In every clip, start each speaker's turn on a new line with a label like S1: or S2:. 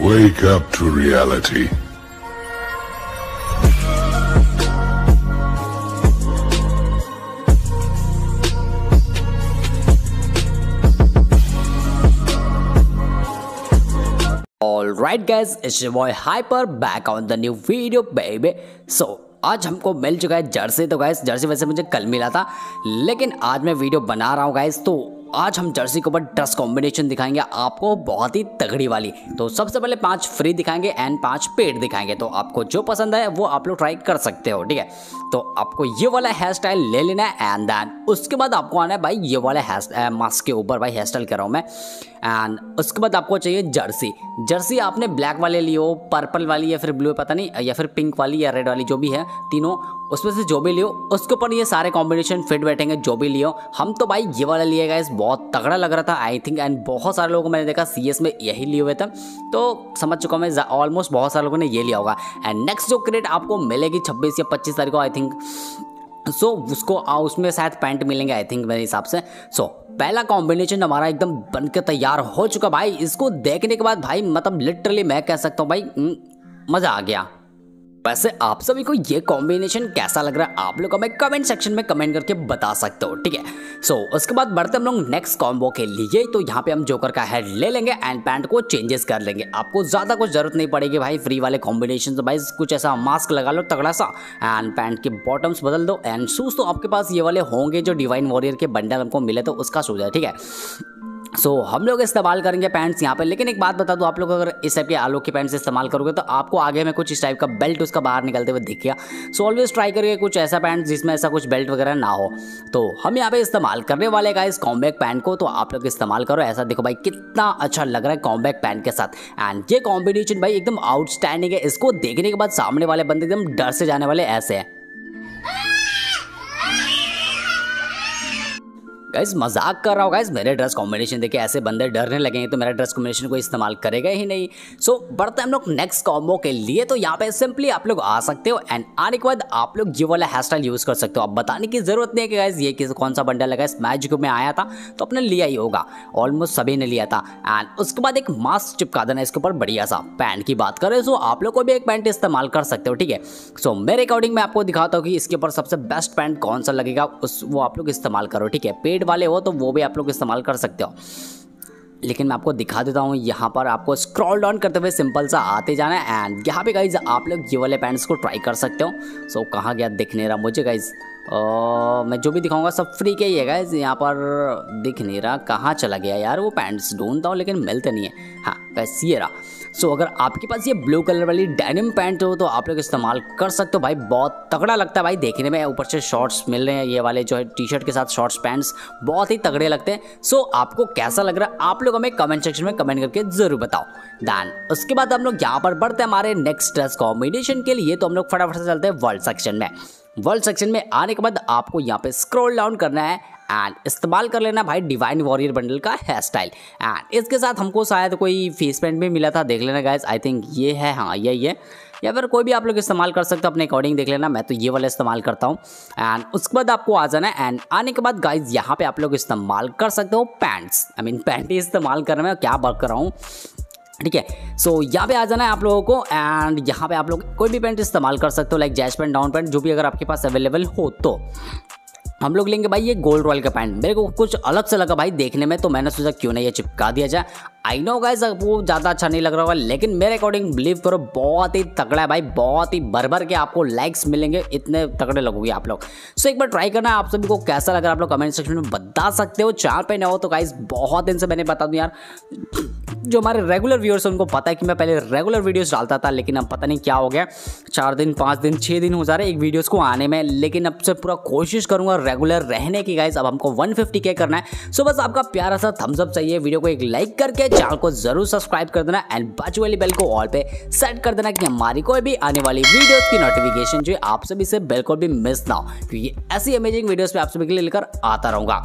S1: Wake up to reality.
S2: Alright guys, it's your boy Hyper back on the new video baby. So आज हमको मिल चुका है Jersey तो guys Jersey वैसे मुझे कल मिला था लेकिन आज मैं वीडियो बना रहा हूँ गाइस तो आज हम जर्सी के ऊपर ड्रेस कॉम्बिनेशन दिखाएँगे, आपको बहुत ही तगड़ी वाली। तो सबसे पहले पाँच फ्री दिखाएँगे एंड पाँच पेड दिखाएँगे। तो आपको जो पसंद है वो आप लोग ट्राई कर सकते हो, ठीक है? तो आपको ये वाला हेयर स्टाइल ले लेना है एंड देन उसके बाद आपको आना है भाई ये वाला हेयर मास्क के ऊपर भाई हेयर स्टाइल कर रहा हूँ मैं। एंड उसके बाद आपको चाहिए जर्सी। जर्सी आपने ब्लैक वाले लियो पर्पल वाली या फिर ब्लू पता नहीं, या फिर पिंक वाली या रेड वाली, जो भी है, तीनों उसमें से जो भी लियो उसके ऊपर ये सारे कॉम्बिनेशन फिट बैठेंगे जो भी लियो। हम तो भाई ये वाला लिए गए बहुत तगड़ा लग रहा था आई थिंक एंड बहुत सारे लोगों को मैंने देखा सीएस में यही लिए हुए थे। तो समझ चुका हूँ मैं ऑलमोस्ट बहुत सारे लोगों ने ये लिया होगा। एंड नेक्स्ट जो क्रेड आपको मिलेगी छब्बीस या पच्चीस तारीख को आई थिंक सो so, उसको उसमें शायद पैंट मिलेंगे आई थिंक मेरे हिसाब से। सो so, पहला कॉम्बिनेशन हमारा एकदम बनकर तैयार हो चुका भाई। इसको देखने के बाद भाई मतलब लिटरली मैं कह सकता हूँ भाई हम्म, मज़ा आ गया। वैसे आप सभी को ये कॉम्बिनेशन कैसा लग रहा है, आप लोग हमें कमेंट सेक्शन में कमेंट करके बता सकते हो, ठीक है? सो उसके बाद बढ़ते हम लोग नेक्स्ट कॉम्बो के लिए तो यहाँ पे हम जोकर का हेड ले लेंगे एंड पैंट को चेंजेस कर लेंगे। आपको ज़्यादा कुछ ज़रूरत नहीं पड़ेगी भाई फ्री वाले कॉम्बिनेशन तो भाई, कुछ ऐसा मास्क लगा लो, तगड़ा सा एंड पैंट के बॉटम्स बदल दो एंड शूज़ तो आपके पास ये वाले होंगे जो डिवाइन वॉरियर के बंडल हमको मिले तो उसका शूज़ है, ठीक है? सो so, हम लोग इस्तेमाल करेंगे पैंट्स यहाँ पे लेकिन एक बात बता दूँ आप लोग अगर इस टाइप के आलू के पैंट्स इस्तेमाल करोगे तो आपको आगे में कुछ इस टाइप का बेल्ट उसका बाहर निकलते हुए दिख गया। सो ऑलवेज ट्राई करिए कुछ ऐसा पैंट जिसमें ऐसा कुछ बेल्ट वगैरह ना हो। तो हम यहाँ पे इस्तेमाल करने वाले का इस कॉम्बैक पैंट को तो आप लोग इस्तेमाल करो ऐसा देखो भाई कितना अच्छा लग रहा है कॉम्बैक पैंट के साथ। एंड ये कॉम्बिनेशन भाई एकदम आउटस्टैंडिंग है इसको देखने के बाद सामने वाले बंदे एकदम डर से जाने वाले ऐसे हैं। गाइज़ मज़ाक कर रहा हूँ गाइज़ मेरे ड्रेस कॉम्बिनेशन देखे ऐसे बंदे डरने लगेंगे तो मेरा ड्रेस कॉम्बिनेशन को इस्तेमाल करेगा ही नहीं. सो so, बढ़ते हम लोग नेक्स्ट कॉम्बो के लिए. तो यहाँ पे सिंपली आप लोग आ सकते हो एंड आने के बाद आप लोग ये वाला हेयर स्टाइल यूज़ कर सकते हो. अब बताने की ज़रूरत नहीं है कि गाइज़ ये किस कौन सा बंडल लगा इस मैजिक में आया था तो अपने लिया ही होगा. ऑलमोस्ट सभी ने लिया था. एंड उसके बाद एक मास्क चिपका देना इसके ऊपर बढ़िया सा पैंट की बात करें. तो आप लोग को भी एक पैंट इस्तेमाल कर सकते हो ठीक है? सो मेरे अकॉर्डिंग मैं आपको दिखाता हूँ कि इसके ऊपर सबसे बेस्ट पैंट कौन सा लगेगा उस वो आप लोग इस्तेमाल करो ठीक है? वाले हो तो वो भी आप लोग इस्तेमाल कर सकते हो। लेकिन मैं आपको दिखा देता हूँ यहाँ पर आपको स्क्रॉल डाउन करते हुए सिंपल सा आते जाना है। एंड यहाँ पे गाइज़ आप लोग ये वाले पैंट्स को ट्राई कर सकते हो। सो so, कहाँ गया दिख नहीं रहा मुझे गाइज़ मैं जो भी दिखाऊँगा सब फ्री के ही है गाइज़ यहाँ पर दिख नहीं रहा कहाँ चला गया यार, वो पैंट्स ढूंढता हूँ, लेकिन मिलते नहीं है। हाँ वैसे ये रहा। सो अगर आपके पास ये ब्लू कलर वाली डेनिम पैंट हो तो आप लोग इस्तेमाल कर सकते हो। भाई, बहुत तगड़ा लगता है भाई, देखने में। ऊपर से शॉर्ट्स मिल रहे हैं, ये वाले जो है टी शर्ट के साथ शॉर्ट्स पैंट्स बहुत ही तगड़े लगते हैं। सो आपको कैसा लग रहा है, आप लोग हमें कमेंट सेक्शन में कमेंट करके ज़रूर बताओ। दैन उसके बाद हम लोग यहाँ पर बढ़ते हैं हमारे नेक्स्ट ड्रेस कॉम्बिनेशन के लिए। तो हम लोग फटाफट से चलते हैं वर्ल्ड सेक्शन में। वर्ल्ड सेक्शन में आने के बाद आपको यहाँ पे स्क्रॉल डाउन करना है एंड इस्तेमाल कर लेना भाई डिवाइन वॉरियर बंडल का हेयर स्टाइल एंड इसके साथ हमको शायद कोई फेस पेंट भी मिला था, देख लेना गाइज़ आई थिंक ये है हाँ यही है या फिर कोई भी आप लोग इस्तेमाल कर सकते हो, अपने अकॉर्डिंग देख लेना. मैं तो ये वाला इस्तेमाल करता हूँ. एंड उसके बाद आपको आ जाना है एंड आने के बाद गाइज़ यहाँ पे आप लोग इस्तेमाल कर सकते हो पैंट्स आई मीन पैंट ही इस्तेमाल कर रहे हैं क्या वर्क कर रहा हूँ? ठीक है? सो यहाँ पे आ जाना है आप लोगों को एंड यहाँ पे आप लोग कोई भी पेंट इस्तेमाल कर सकते हो लाइक जैश पेंट डाउन पेंट जो भी अगर आपके पास अवेलेबल हो तो। हम लोग लेंगे भाई ये गोल्ड रॉयल का पैंट मेरे को कुछ अलग से लगा भाई देखने में तो मैंने सोचा क्यों नहीं ये चिपका दिया जाए। आई नो गाइज़ वो ज़्यादा अच्छा नहीं लग रहा होगा, लेकिन मेरे अकॉर्डिंग बिलीव करो, बहुत ही तगड़ा है भाई, बहुत ही भर भर के आपको लाइक्स मिलेंगे, इतने तगड़े लगोगे आप लोग। सो एक बार ट्राई करना, आप सभी को कैसा लग रहा है आप लोग कमेंट सेक्शन में बता सकते हो। चार पे ना हो तो गाइज़ बहुत दिन से मैंने बता दूँ यार। जो हमारे रेगुलर व्यूअर्स उनको पता है कि मैं पहले रेगुलर वीडियोस डालता था, लेकिन अब पता नहीं क्या हो गया। चार दिन, पाँच दिन छः दिन हो जा रहे एक वीडियोस को आने में, लेकिन अब से पूरा कोशिश करूँगा रेगुलर रहने की गाइज़ अब हमको 150 के करना है। सो बस आपका प्यारा सा थम्सअप चाहिए वीडियो को एक लाइक करके चैनल को ज़रूर सब्सक्राइब कर देना एंड बाजू वाली बेल को ऑल पे सेट कर देना कि हमारी कोई भी आने वाली वीडियोस की नोटिफिकेशन जो है, आप सभी से बिल्कुल भी मिस ना हो। क्योंकि ऐसी अमेजिंग वीडियोस में आप सभी के लिए लेकर आता रहूँगा।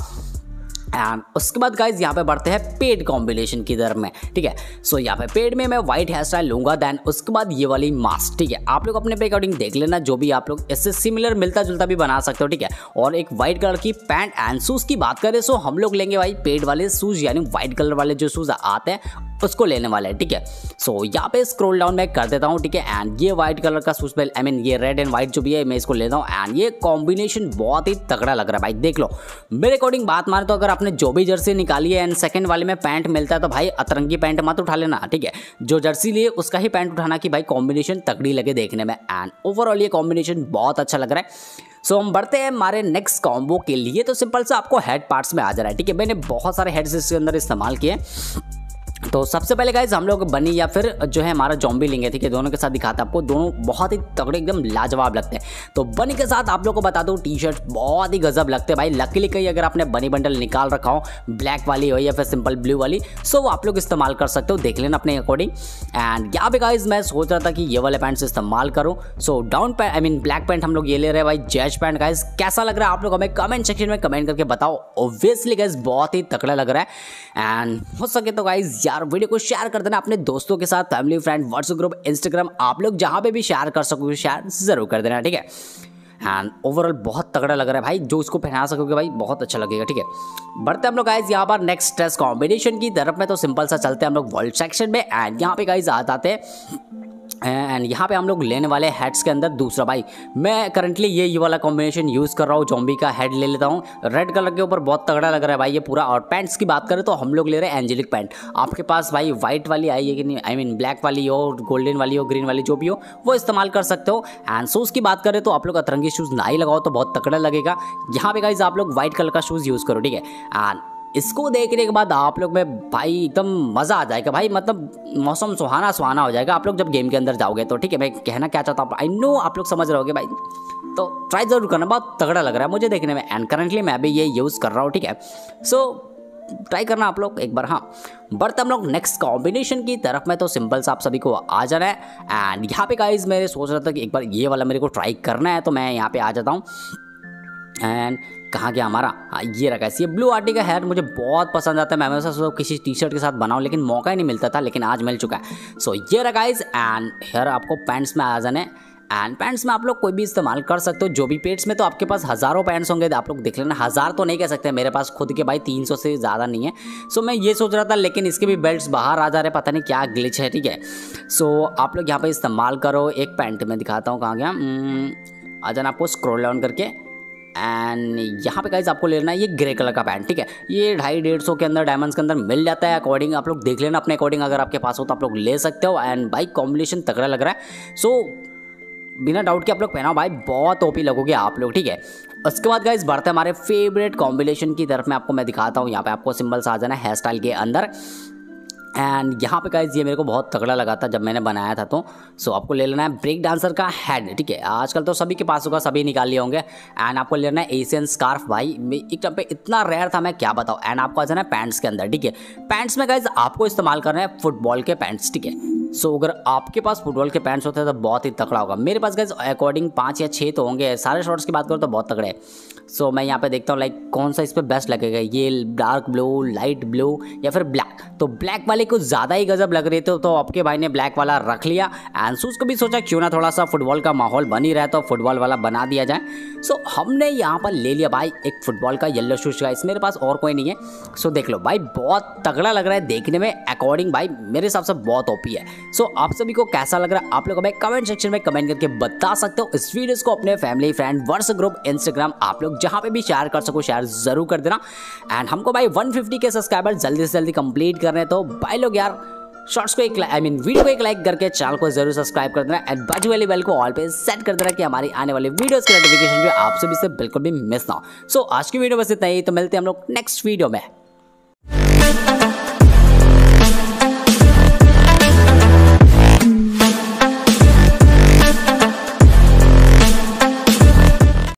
S2: एंड उसके बाद गाइज़ यहाँ पे बढ़ते हैं पेड कॉम्बिनेशन की तरफ़ में, ठीक है? सो यहाँ पे पेड में मैं व्हाइट हेयर स्टाइल लूँगा देन उसके बाद ये वाली मास्क ठीक है? आप लोग अपने पे अकॉर्डिंग देख लेना, जो भी आप लोग इससे सिमिलर मिलता जुलता भी बना सकते हो, ठीक है? और एक व्हाइट कलर की पैंट एंड शूज़ की बात करें सो हम लोग लेंगे भाई पेड वाले शूज़ यानी व्हाइट कलर वाले जो शूज़ आते हैं उसको लेने वाले हैं ठीक है? सो यहाँ पे स्क्रोल डाउन मैं कर देता हूँ ठीक है? एंड ये व्हाइट कलर का शूज़ आई मीन ये रेड एंड व्हाइट जो भी है मैं इसको लेता हूँ। एंड ये कॉम्बिनेशन बहुत ही तगड़ा लग रहा है भाई देख लो। मेरे अकॉर्डिंग बात मारे तो अगर आपने जो भी जर्सी निकाली है एंड सेकंड वाले में पैंट मिलता है तो भाई अतरंगी पैंट मत उठा लेना ठीक है? जो जर्सी लिए उसका ही पैंट उठाना कि भाई कॉम्बिनेशन तगड़ी लगे देखने में। एंड ओवरऑल ये कॉम्बिनेशन बहुत अच्छा लग रहा है। सो so, हम बढ़ते हैं हमारे नेक्स्ट कॉम्बो के लिए तो सिंपल से आपको हेड पार्ट्स में आ जा रहा है ठीक है? मैंने बहुत सारे हेड्स इसके अंदर इस्तेमाल किए तो सबसे पहले गाइज़ हम लोग बनी या फिर जो है हमारा जॉम्बी लेंगे ठीक है? दोनों के साथ दिखाता आपको। दोनों बहुत ही तगड़े, एकदम लाजवाब लगते हैं। तो बनी के साथ आप लोग को बता दूँ टी शर्ट बहुत ही गजब लगते हैं भाई। लकीली कहीं अगर आपने बनी बंडल निकाल रखा हो ब्लैक वाली हो या फिर सिंपल ब्लू वाली सो वो आप लोग इस्तेमाल कर सकते हो। देख लेना अपने अकॉर्डिंग एंड यहाँ पे गाइज़ मैं सोच रहा था कि ये वाले पैंट्स इस्तेमाल करूँ। So down pant I mean black pant हम लोग ये ले रहे हैं भाई जैज पैंट गाइज़ कैसा लग रहा है आप लोग हमें कमेंट सेक्शन में कमेंट करके बताओ। ऑब्वियसली गाइज़ बहुत ही तकड़ा लग रहा है। एंड हो सके तो गाइज़ यार वीडियो को शेयर कर देना अपने दोस्तों के साथ family friend WhatsApp group Instagram आप लोग जहाँ पे भी शेयर कर सकोगे शेयर ज़रूर कर देना, ठीक है? एंड ओवरऑल बहुत तगड़ा लग रहा है भाई, जो इसको पहना सकोगे भाई, बहुत अच्छा लगेगा, ठीक है? बढ़ते हम लोग गाइज़ यहाँ पर नेक्स्ट ड्रेस कॉम्बिनेशन की तरफ़ में तो सिंपल सा चलते हैं हम लोग वर्ल्ड सेक्शन में एंड यहाँ पे गाइज़ आ जाते हैं। एंड यहाँ पे हम लोग लेने वाले हेड्स के अंदर दूसरा भाई। मैं करंटली ये ये वाला कॉम्बिनेशन यूज़ कर रहा हूँ जॉम्बी का हेड ले लेता हूँ। रेड कलर के ऊपर बहुत तगड़ा लग रहा है भाई ये पूरा। और पैंट्स की बात करें तो हम लोग ले रहे हैं एंजेलिक पैंट आपके पास भाई व्हाइट वाली आई है कि नहीं? आई मीन ब्लैक वाली हो गोल्डन वाली हो ग्रीन वाली जो भी हो, वो इस्तेमाल कर सकते हो। एंड शूज़ की बात करें तो आप लोग अतरंगी शूज़ ना ही लगाओ तो बहुत तगड़ा लगेगा। यहाँ पे गाइज़ आप लोग व्हाइट कलर का शूज़ यूज़ करो, ठीक है? एंड इसको देखने के बाद आप लोग में भाई एकदम मज़ा आ जाएगा। भाई मतलब मौसम सुहाना सुहाना हो जाएगा। आप लोग जब गेम के अंदर जाओगे तो ठीक है, मैं कहना क्या चाहता हूँ आई नो आप लोग समझ रहे भाई। तो ट्राई ज़रूर करना, बहुत तगड़ा लग रहा है मुझे देखने में। एंड करंटली मैं भी ये यूज़ कर रहा हूँ, ठीक है। सो ट्राई करना आप लोग एक बार हाँ। बढ़ते हम लोग नेक्स्ट कॉम्बिनेशन की तरफ़ में तो सिंपल सा आप सभी को आ जाना है। एंड यहाँ पे गाइज़ मेरे सोच रहा था कि एक बार ये वाला मेरे को ट्राई करना है तो मैं यहाँ पे आ जाता हूँ। एंड कहाँ गया हमारा? हाँ ये रखा है। ये ब्लू आर्टी का हेयर मुझे बहुत पसंद आता है। मैं हमेशा सोचा किसी टी शर्ट के साथ बनाऊँ लेकिन मौका ही नहीं मिलता था लेकिन आज मिल चुका है। सो so, ये रखा इस एंड हेयर आपको पैंट्स में आ जाने एंड पैंट्स में आप लोग कोई भी इस्तेमाल कर सकते हो जो भी पेट्स में तो आपके पास हज़ारों पैंट्स होंगे। आप लोग देख लेना हज़ार तो नहीं कह सकते मेरे पास खुद के भाई तीन सौ से ज़्यादा नहीं है। सो so, मैं ये सोच रहा था लेकिन इसके भी बेल्ट बाहर आ जा रहे पता नहीं क्या ग्लिच है ठीक है। सो so, आप लोग यहाँ पर इस्तेमाल करो एक पैंट में दिखाता हूँ कहाँ गया। हम्म, आ जाना आपको स्क्रोल डाउन करके। एंड यहाँ पे गाइज़ आपको लेना है ये ग्रे कलर का पैंट ठीक है? ये ढाई डेढ़ सौ के अंदर डायमंड्स के अंदर मिल जाता है अकॉर्डिंग आप लोग देख लेना अपने अकॉर्डिंग अगर आपके पास हो तो आप लोग ले सकते हो। एंड बाइक कॉम्बिनेशन तगड़ा लग रहा है। सो बिना डाउट के आप लोग पहनाओ भाई, बहुत ओपी लगोगे आप लोग, ठीक है? उसके बाद गाइज़ बढ़ते हमारे फेवरेट कॉम्बिनेशन की तरफ़। में आपको, मैं दिखाता हूँ, यहाँ पे आपको सिंबल्स आ जाना है हेयर स्टाइल के अंदर। एंड यहाँ पे गाइज़ ये मेरे को बहुत तगड़ा लगा था जब मैंने बनाया था तो। सो आपको ले लेना है ब्रेक डांसर का हेड ठीक है? आजकल तो सभी के पास होगा, सभी निकाल लिए होंगे। एंड आपको लेना है एशियन स्कार्फ भाई। एक टाइम पे इतना रेयर था, मैं क्या बताऊँ? एंड आपको आ जाना है पैंट्स के अंदर, ठीक है? पैंट्स में गाइज़ आपको इस्तेमाल करना है फुटबॉल के पैंट्स ठीक है? सो अगर आपके पास फुटबॉल के पैंट्स होते हैं तो बहुत ही तगड़ा होगा। मेरे पास गैस अकॉर्डिंग पाँच या छः तो होंगे। सारे शॉर्ट्स की बात करो तो बहुत तगड़े हैं। सो so, मैं यहाँ पे देखता हूँ लाइक कौन सा इस पर बेस्ट लगेगा? ये डार्क ब्लू लाइट ब्लू या फिर ब्लैक तो ब्लैक वाले कुछ ज़्यादा ही गजब लग रहे थे तो आपके भाई ने ब्लैक वाला रख लिया। एंड एंसूस को भी सोचा क्यों ना थोड़ा सा फुटबॉल का माहौल बन रहा है तो फुटबॉल वाला बना दिया जाए। सो so, हमने यहाँ पर ले लिया भाई एक फुटबॉल का येलो शूज़ का मेरे पास और कोई नहीं है। सो so, देख लो भाई बहुत तगड़ा लग रहा है देखने में। अकॉर्डिंग भाई मेरे हिसाब से बहुत ओपी है। सो so, आप सभी को कैसा लग रहा है? आप लोग हमें कमेंट सेक्शन में कमेंट करके बता सकते हो। इस वीडियो को अपने family friend WhatsApp group Instagram आप लोग जहाँ पे भी शेयर कर सको शेयर ज़रूर कर देना। एंड हमको भाई 150 के सब्सक्राइबर जल्दी से जल्दी कंप्लीट करने तो भाई लोग यार शॉर्ट्स को एक आई मीन वीडियो को एक लाइक करके चैनल को ज़रूर सब्सक्राइब कर देना। एंड बाजू वाली बेल को ऑल पे सेट कर देना कि हमारी आने वाली वीडियोस की नोटिफिकेशन जो आप सभी से बिल्कुल भी मिस ना हो। सो आज की वीडियो बस इतना ही तो मिलते हैं हम लोग नेक्स्ट वीडियो में।